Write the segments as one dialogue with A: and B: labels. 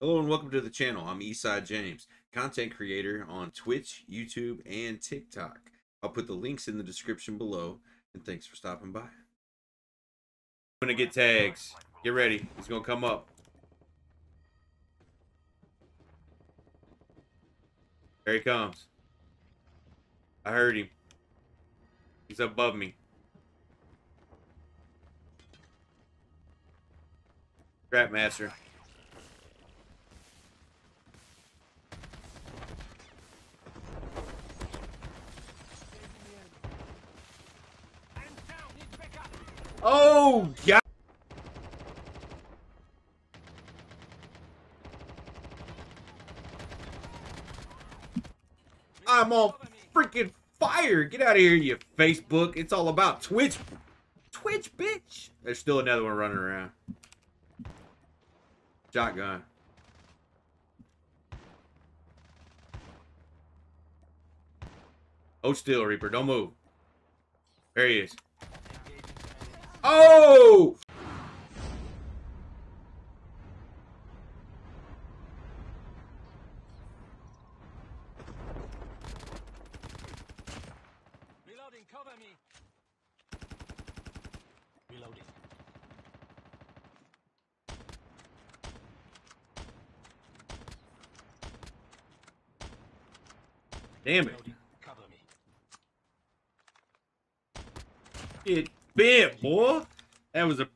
A: Hello and welcome to the channel. I'm Eastside James, content creator on Twitch, YouTube, and TikTok. I'll put the links in the description below, and thanks for stopping by. I'm gonna get tags. Get ready. He's gonna come up. There he comes. I heard him. He's above me. Trap master. Oh, yeah. I'm on freaking fire. Get out of here, you Facebook. It's all about Twitch. Twitch, bitch. There's still another one running around. Shotgun. Oh, still, Reaper. Don't move. There he is. Oh!
B: Reloading, cover me. Reloading.
A: Damn it.
B: Reloading, cover me.
A: Get bit, boy. That was a.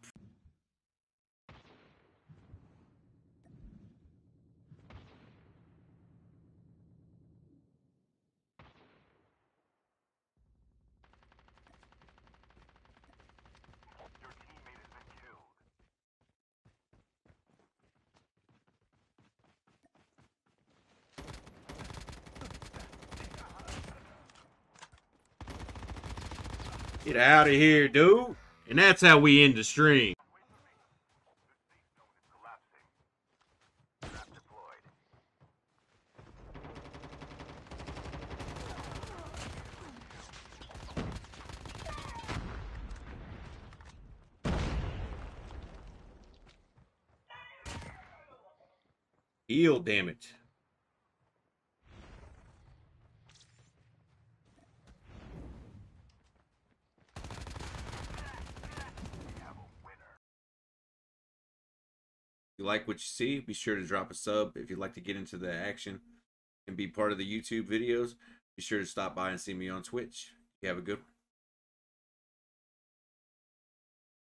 A: Get out of here, dude. And that's how we end the stream. Heal, damn you like what you see, be sure to drop a sub. If you'd like to get into the action and be part of the YouTube videos, be sure to stop by and see me on Twitch. You have a good one.